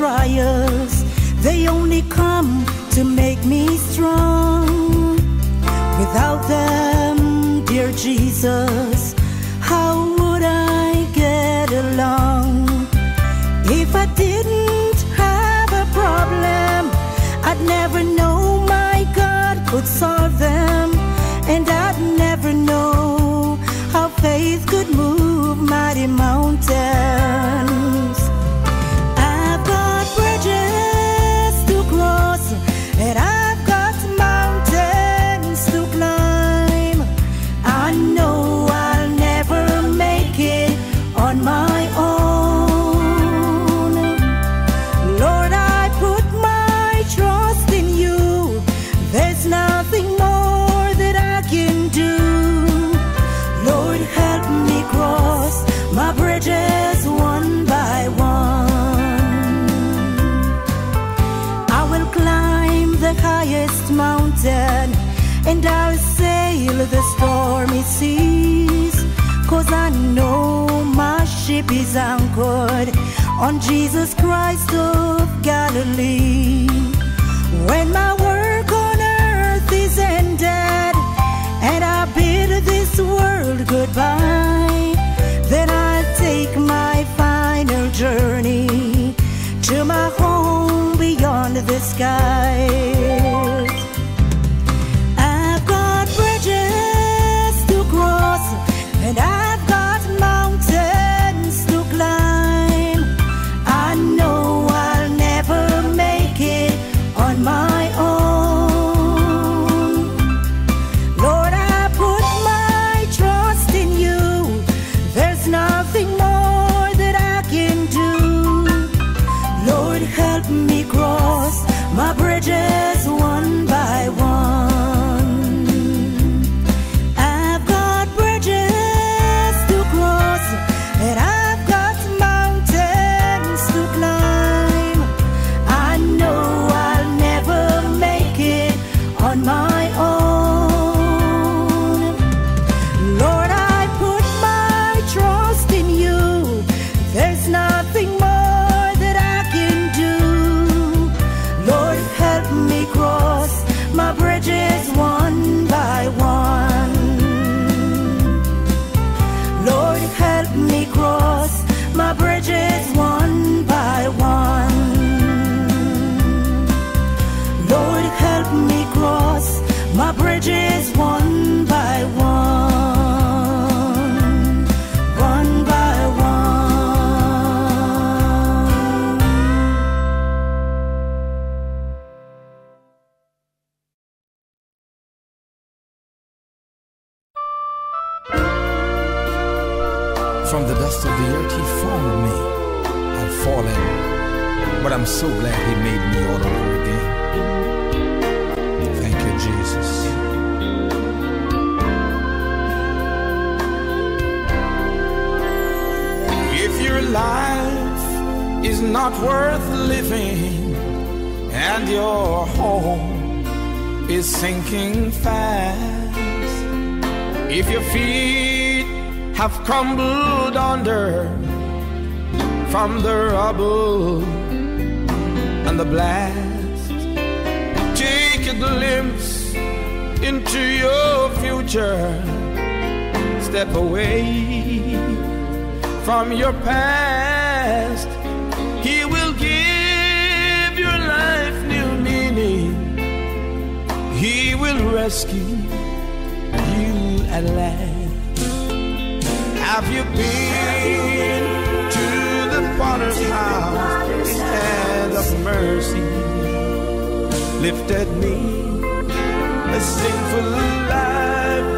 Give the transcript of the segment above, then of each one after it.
trials, they only come to make me strong. Without them, dear Jesus, how would I get along? If I didn't have a problem, I'd never know highest mountain and I'll sail the stormy seas. Cause I know my ship is anchored on Jesus Christ of Galilee. When my work on earth is ended and I bid this world goodbye, then I'll take my final journey to my home beyond the skies. From the dust of the earth, he formed me. I'm fallen, but I'm so glad he made me all over again. Thank you, Jesus. If your life is not worth living and your home is sinking fast, if your feet have crumbled under from the rubble and the blast, take a glimpse into your future. Step away from your past. He will give your life new meaning. He will rescue you at last. Have you been to the potter's house? His hand of mercy lifted me. A sinful life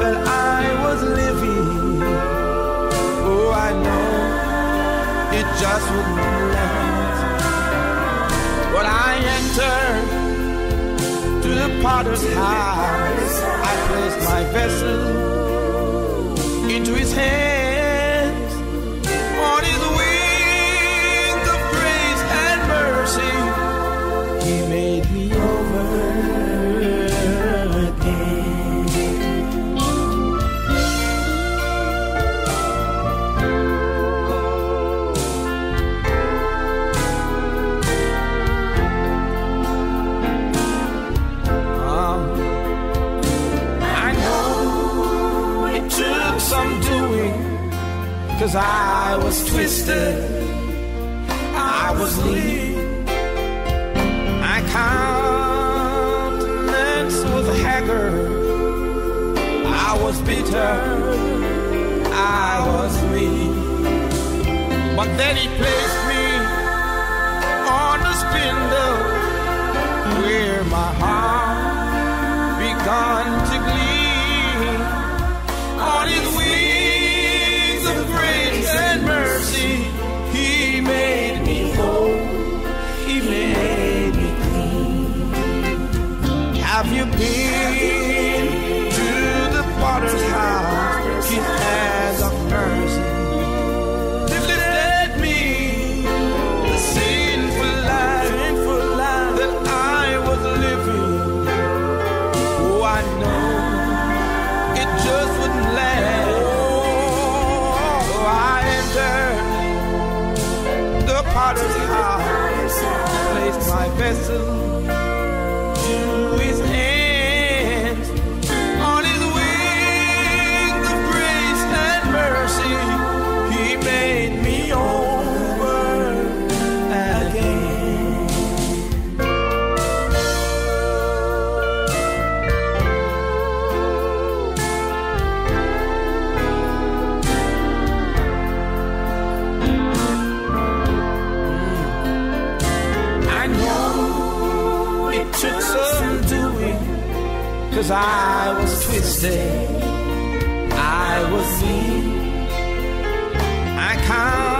that I was living. Oh, I know it just wouldn't last. But I entered to the potter's house. I placed my vessel into his hands. Cause I was twisted, I was lean. My countenance was haggard, I was bitter, I was mean. But then he placed me on the spindle where my heart began to bleed. you be? Cause I was twisted, I was mean. I can't.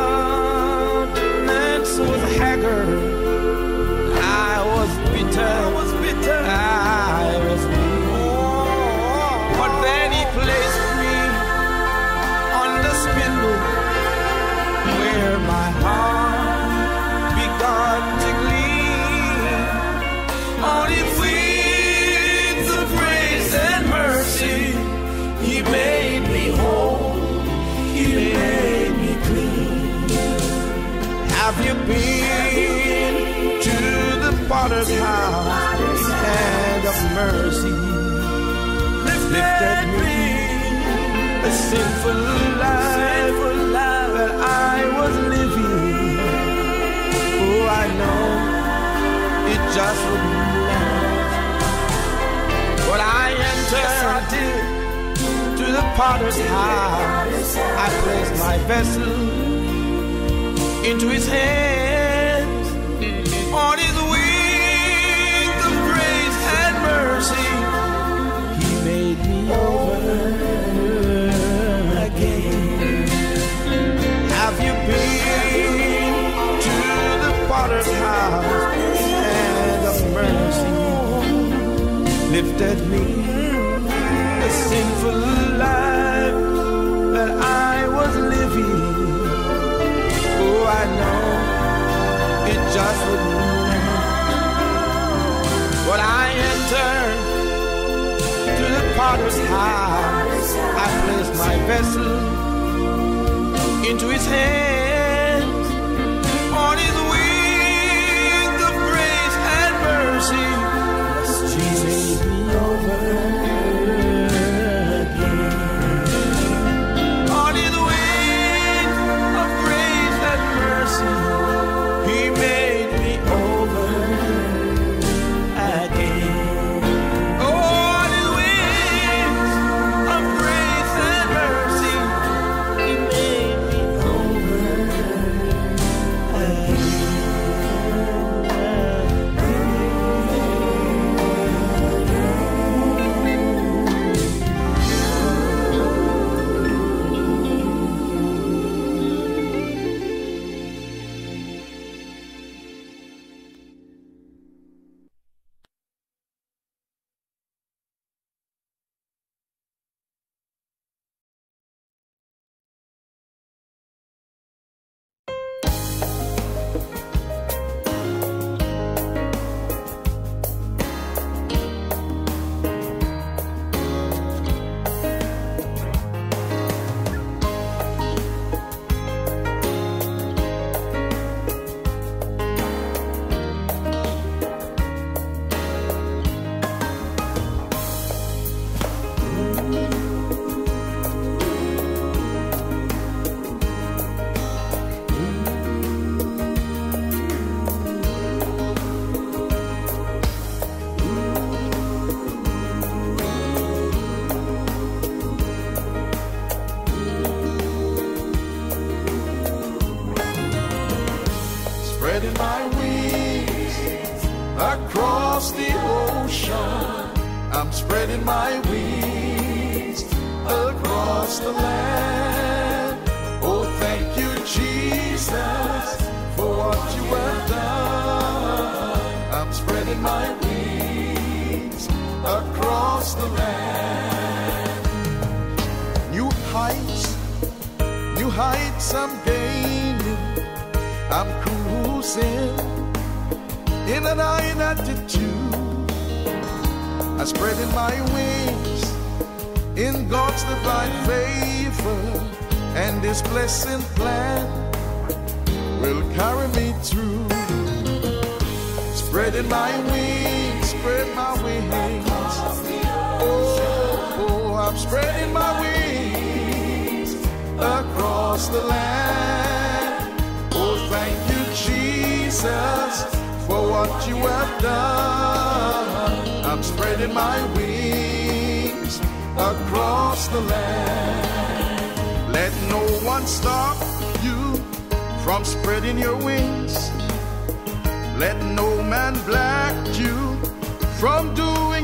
sinful life, sinful life that I was living. Oh, I know it just wouldn't last. But I entered, yes, I did, to the potter's house. I placed my vessel into his hand. Father's house, I place my vessel into His hands. On His wings of grace and mercy, Jesus be over. Spreading my wings across the land. Oh, thank you, Jesus, for what you have done. I'm spreading my wings across the land. New heights, new heights I'm gaining. I'm cruising in an iron attitude. I'm spreading my wings in God's divine favor, and His blessing plan will carry me through. Spreading my wings, spread my wings. Oh, oh, I'm spreading my wings across the land. Oh, thank you, Jesus, for what you have done. I'm spreading my wings across the land. Let no one stop you from spreading your wings. Let no man black you from doing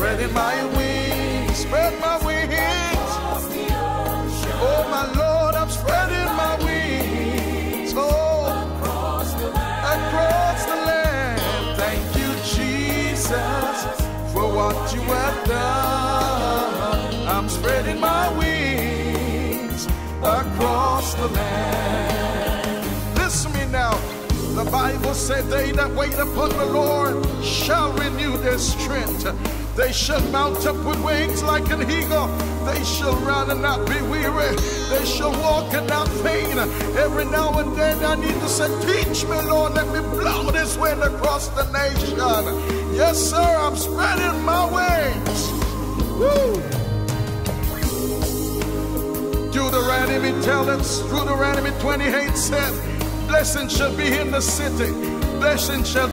Spreading my wings, spread my wings. Oh, my Lord, I'm spreading my wings. Oh, across the land. Thank you, Jesus, for what you have done. I'm spreading my wings across the land. Listen me now. The Bible said, They that wait upon the Lord shall renew their strength. They shall mount up with wings like an eagle. They shall run and not be weary. They shall walk and not faint. Every now and then I need to say, Teach me, Lord, let me blow this wind across the nation. Yes, sir, I'm spreading my wings. Woo! Deuteronomy us, Deuteronomy 28 says, Blessing shall be in the city, blessing shall